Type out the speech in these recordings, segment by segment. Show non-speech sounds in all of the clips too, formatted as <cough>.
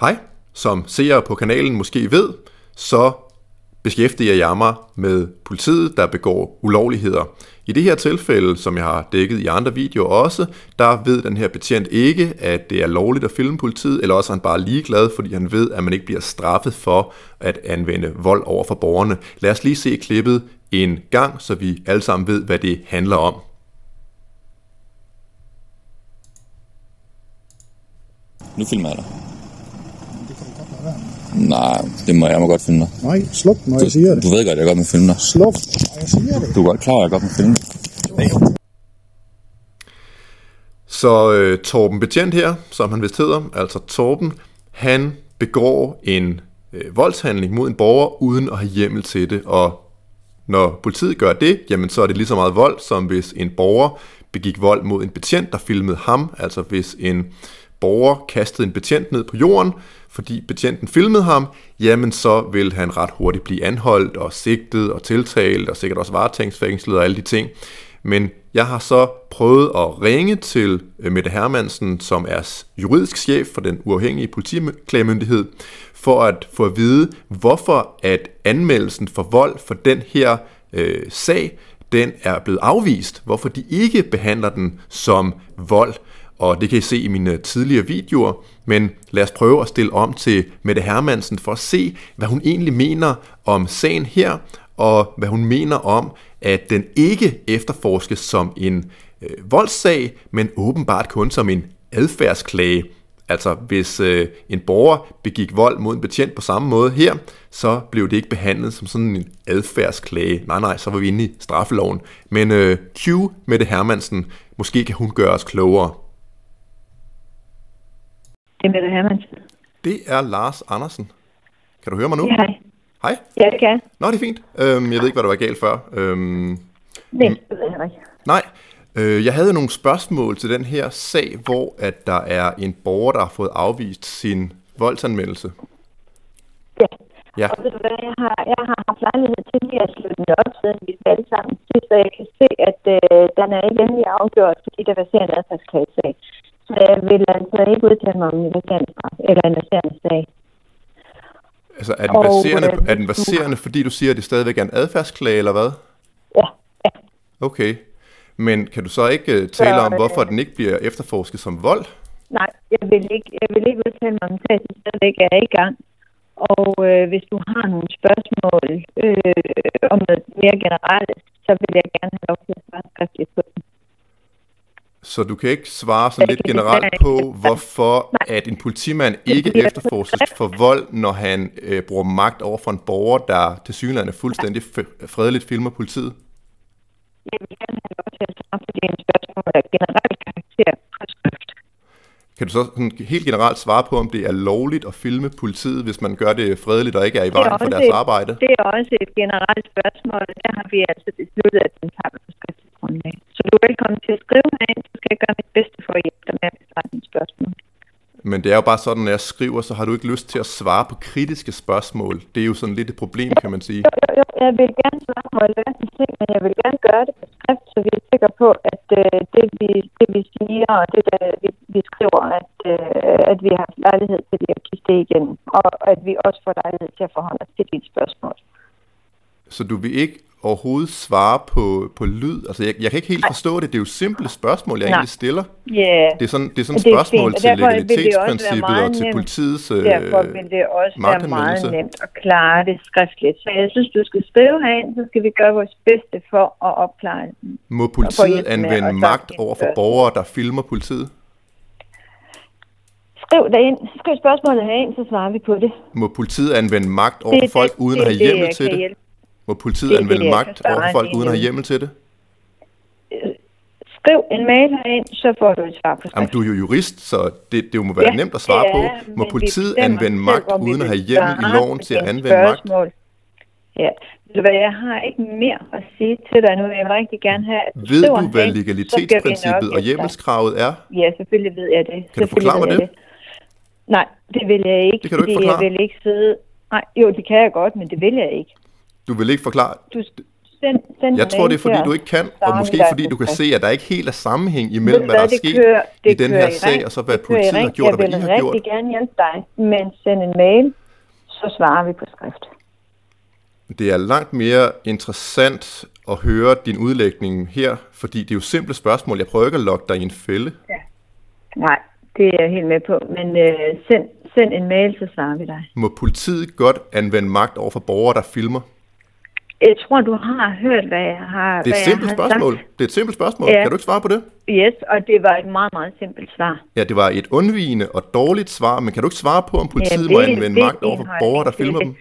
Hej, som seere på kanalen måske ved, så beskæftiger jeg mig med politiet, der begår ulovligheder. I det her tilfælde, som jeg har dækket i andre videoer også, der ved den her betjent ikke, at det er lovligt at filme politiet, eller også er han bare ligeglad, fordi han ved, at man ikke bliver straffet for at anvende vold over for borgerne. Lad os lige se klippet en gang, så vi alle sammen ved, hvad det handler om. Nu filmer jeg dig. Det kan du godt lade være. Nej, det må jeg må godt filme dig. Nej, sluk, når jeg siger det. Du ved godt, at jeg godt må filme dig. Sluk, når jeg siger det. Du er godt klar, at jeg godt må filme dig. Så øh, Torben Betjent her, som han vist hedder, altså Torben, han begår en øh, voldshandling mod en borger uden at have hjemmel til det. Og når politiet gør det, jamen så er det lige så meget vold, som hvis en borger begik vold mod en betjent, der filmede ham. Altså hvis en borger kastede en betjent ned på jorden, fordi betjenten filmede ham, jamen så vil han ret hurtigt blive anholdt og sigtet og tiltalt og sikkert også varetægtsfængslet og alle de ting. Men jeg har så prøvet at ringe til øh, Mette Hermansen, som er juridisk chef for den uafhængige politiklagemyndighed, for at få at vide, hvorfor at anmeldelsen for vold for den her øh, sag, den er blevet afvist. Hvorfor de ikke behandler den som vold. Og det kan I se i mine tidligere videoer, men lad os prøve at stille om til Mette Hermansen for at se, hvad hun egentlig mener om sagen her, og hvad hun mener om, at den ikke efterforskes som en øh, voldssag, men åbenbart kun som en adfærdsklage. Altså hvis øh, en borger begik vold mod en betjent på samme måde her, så blev det ikke behandlet som sådan en adfærdsklage. Nej, nej, så var vi inde i straffeloven. Men øh, Q med det Hermansen, måske kan hun gøre os klogere. Det er Mette Hermansen. Det er Lars Andersen. Kan du høre mig nu? Ja, hej. Hej. Ja, det kan jeg. Nå, det er fint. Øhm, jeg ved ikke, hvad der var galt før. Øhm, Nej, det ved jeg ikke. nej, øh, jeg havde nogle spørgsmål til den her sag, hvor at der er en borger, der har fået afvist sin voldsanmeldelse. Ja. Ja. Og ved du hvad, jeg har, jeg har haft lejlighed til lige at slutte den op, siden vi alle sammen sidst, så jeg kan se, at øh, den er ikke endelig afgjort, fordi der var en adfærdsklagesag. Vil altså ikke udtale mig om en verserende straf, eller en verserende sag. Altså, er den, Og, baserende, øh, er den baserende, fordi du siger, at det stadigvæk er en adfærdsklage, eller hvad? Ja, ja. Okay. Men kan du så ikke uh, tale Så, om, øh, hvorfor den ikke bliver efterforsket som vold? Nej, jeg vil ikke, jeg vil ikke udtale mig om det, som stadigvæk er i gang. Og øh, hvis du har nogle spørgsmål øh, om noget mere generelt, så vil jeg gerne have lov til at svare skriftligt på. Så du kan ikke svare sådan lidt kan generelt på, hvorfor at en politimand ikke efterforskes for vold, når han øh, bruger magt over for en borger, der til synligheden er fuldstændig fredeligt filmer politiet? Jeg vil gerne have lov til at svare på dine spørgsmål af generelt karakter på skrift. Kan du så sådan helt generelt svare på, om det er lovligt at filme politiet, hvis man gør det fredeligt og ikke er i Det vejen for deres et- arbejde? Det er også et generelt spørgsmål, og der har vi altså besluttet, at den tager vi på skriftligt grundlag. Så du er velkommen til at skrive så skal gøre mit bedste for at hjælpe dig med at besvare dine spørgsmål. Men det er jo bare sådan, når jeg skriver, så har du ikke lyst til at svare på kritiske spørgsmål. Det er jo sådan lidt et problem, kan man sige. Jo, jo, jo, jeg vil gerne svare på alverdens ting, men jeg vil gerne gøre det på skrift, så vi er sikre på, at øh, det, vi, det vi siger og det, der vi, vi skriver, at, øh, at vi har lejlighed til det at kigge det igen, og at vi også får lejlighed til at forholde os til dit spørgsmål. Så du vil ikke overhovedet svare på, på lyd? Altså, jeg, jeg kan ikke helt forstå det. Det er jo simple spørgsmål, jeg Nej. egentlig stiller. Yeah. Det er sådan, det er sådan et spørgsmål fint, til legalitetsprincippet og til politiets øh, derfor vil det også være meget nemt at klare det skriftligt. Så jeg synes, du skal skrive herind, så skal vi gøre vores bedste for at opklare den. Må politiet anvende magt over for borgere, der filmer politiet? Skriv det ind. Skriv spørgsmålet herind, så svarer vi på det. Må politiet anvende magt over for folk uden det at have hjemmel til det? Må politiet Det anvende det, magt over for folk uden at have hjemmel til det? Skriv en mail herind, så får du et svar på Jamen, skrift. du er jo jurist, så det, det må være Ja, nemt at svare det på. Må politiet anvende magt uden at have hjemmel i loven til at anvende magt? spørgsmål. Ja, Ved du hvad, jeg har ikke mere at sige til dig nu. Jeg vil rigtig gerne have, at Ved du, hvad legalitetsprincippet og hjemmelskravet er? Ja, selvfølgelig ved jeg det. Kan du forklare mig jeg det? Nej, det vil jeg ikke. Det kan du ikke forklare. Jeg vil ikke sidde... Nej, jo, det kan jeg godt, men det vil jeg ikke. Du vil ikke forklare... Du, Send, send Jeg tror, det er fordi, du ikke kan, og måske fordi du kan se, at der ikke helt er sammenhæng imellem, hvad der er sket kører, i den her sag, og så hvad politiet har gjort, og hvad I Jeg har vil gjort. rigtig gerne hjælpe dig, men send en mail, så svarer vi på skrift. Det er langt mere interessant at høre din udlægning her, fordi det er jo simple spørgsmål. Jeg prøver ikke at lokke dig i en fælde. Nej, det er jeg helt med på. Men øh, send, send en mail, så svarer vi dig. Må politiet godt anvende magt over for borgere, der filmer? Jeg tror, du har hørt, hvad jeg har Det er et jeg simpelt spørgsmål. Sagt. Det er et simpelt spørgsmål. Ja. Kan du ikke svare på det? Yes, og det var et meget, meget simpelt svar. Ja, det var et undvigende og dårligt svar, men kan du ikke svare på, om politiet det- må anvende det magt over for borgere, der filmer Det- dem?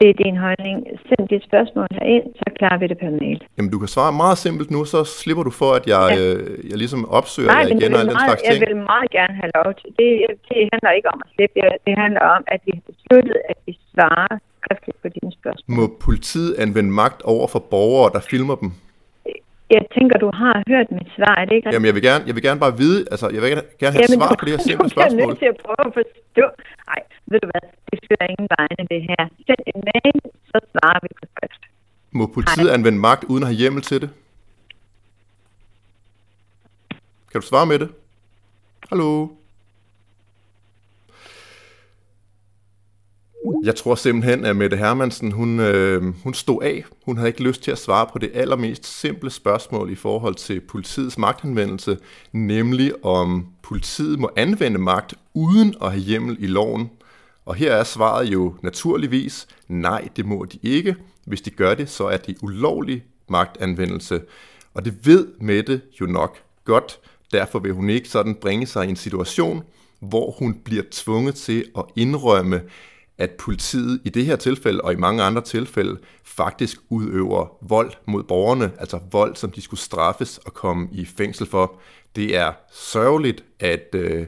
Det er din holdning. Send dit spørgsmål herind, så klarer vi det per mail. Jamen, du kan svare meget simpelt nu, så slipper du for, at jeg, Ja. øh, jeg ligesom opsøger Nej, men igen jeg og den meget, slags jeg ting. vil meget gerne have lov til. Det, det handler ikke om at slippe. Jeg- Det handler om, at vi har besluttet, at vi svarer skriftligt på dine spørgsmål. Må politiet anvende magt over for borgere, der filmer dem? Jeg tænker, du har hørt mit svar. Er det ikke Jamen, jeg vil gerne, jeg vil gerne bare vide, altså, jeg vil gerne gerne have svar på det her <laughs> simple du bliver spørgsmål. nødt til at prøve at forstå. Nej, ved du hvad? Det fører ingen vegne, det her. Send en mail, så svarer vi på skrift. Må politiet anvende magt uden at have hjemmel til det? Kan du svare med det? Hallo? Jeg tror simpelthen, at Mette Hermansen, hun, øh, hun stod af. Hun havde ikke lyst til at svare på det allermest simple spørgsmål i forhold til politiets magtanvendelse, nemlig om politiet må anvende magt uden at have hjemmel i loven. Og her er svaret jo naturligvis, nej, det må de ikke. Hvis de gør det, så er det ulovlig magtanvendelse. Og det ved Mette jo nok godt. Derfor vil hun ikke sådan bringe sig i en situation, hvor hun bliver tvunget til at indrømme, at politiet i det her tilfælde og i mange andre tilfælde faktisk udøver vold mod borgerne, altså vold, som de skulle straffes og komme i fængsel for. Det er sørgeligt, at øh,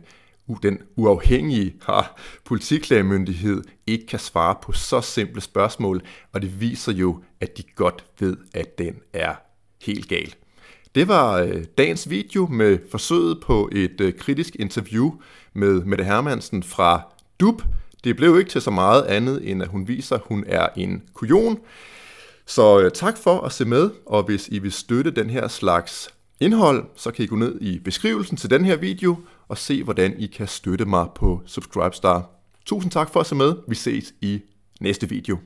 den uafhængige har politiklagemyndighed ikke kan svare på så simple spørgsmål, og det viser jo, at de godt ved, at den er helt gal. Det var øh, dagens video med forsøget på et øh, kritisk interview med Mette Hermansen fra DUP, det blev ikke til så meget andet, end at hun viser, at hun er en kujon. Så øh, tak for at se med, og hvis I vil støtte den her slags indhold, så kan I gå ned i beskrivelsen til den her video og se, hvordan I kan støtte mig på Subscribestar. Tusind tak for at se med. Vi ses i næste video.